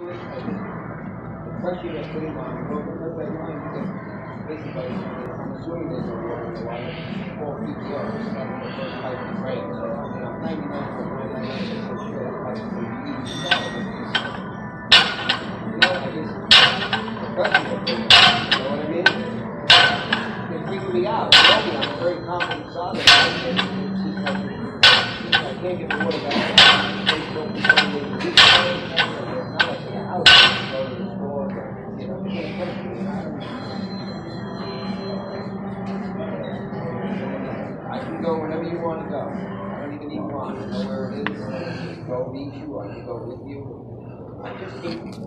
I can't get the water back. I can go whenever you want to go. I don't even need one. I know where it is. I can go meet you. I can go with you. I just think.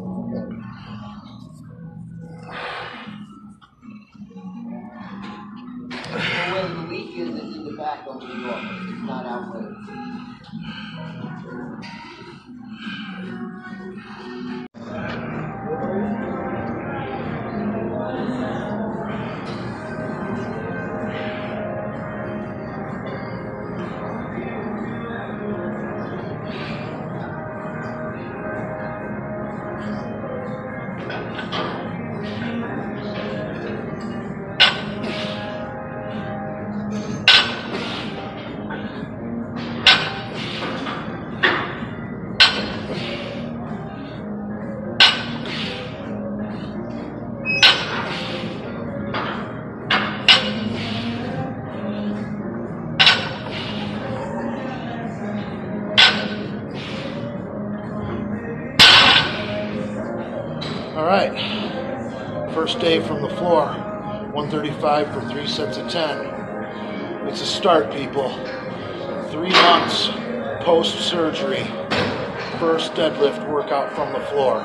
Well, where the leak is, it's in the back over the door. It's not out where. All right. First day from the floor. 135 for three sets of 10. It's a start, people. Three months post surgery. First deadlift workout from the floor.